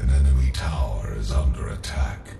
An enemy tower is under attack.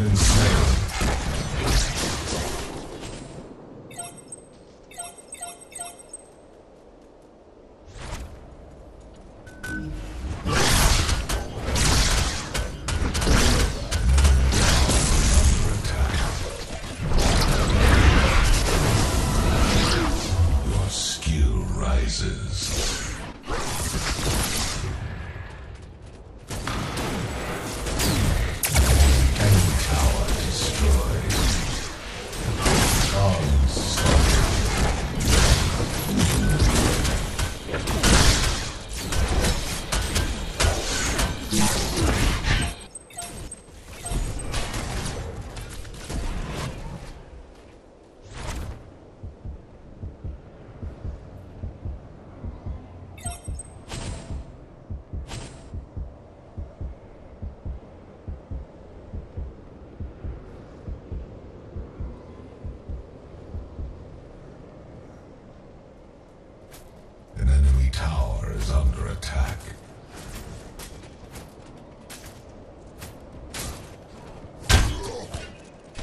Been slain. Rises.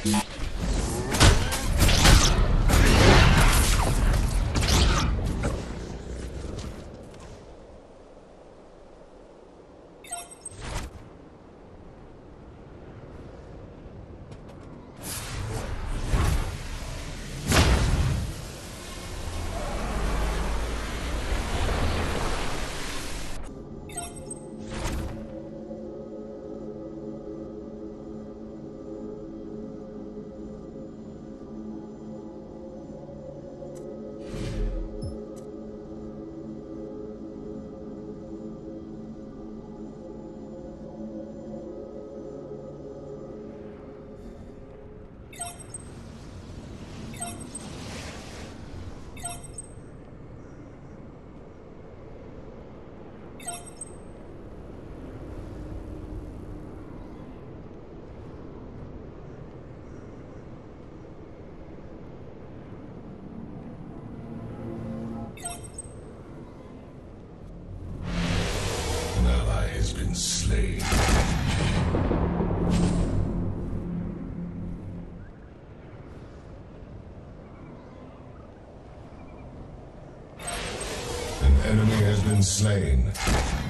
Yeah. Been slain.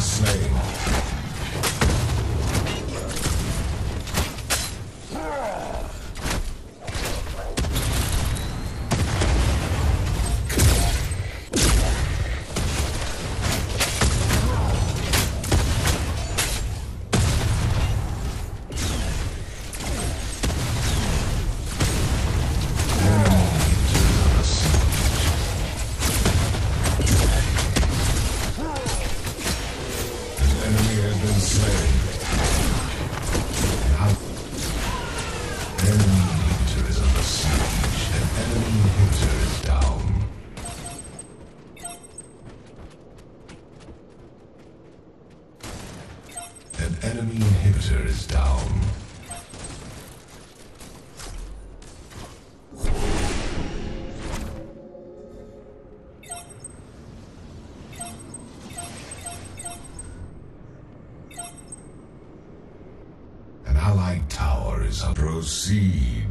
slain. Proceed.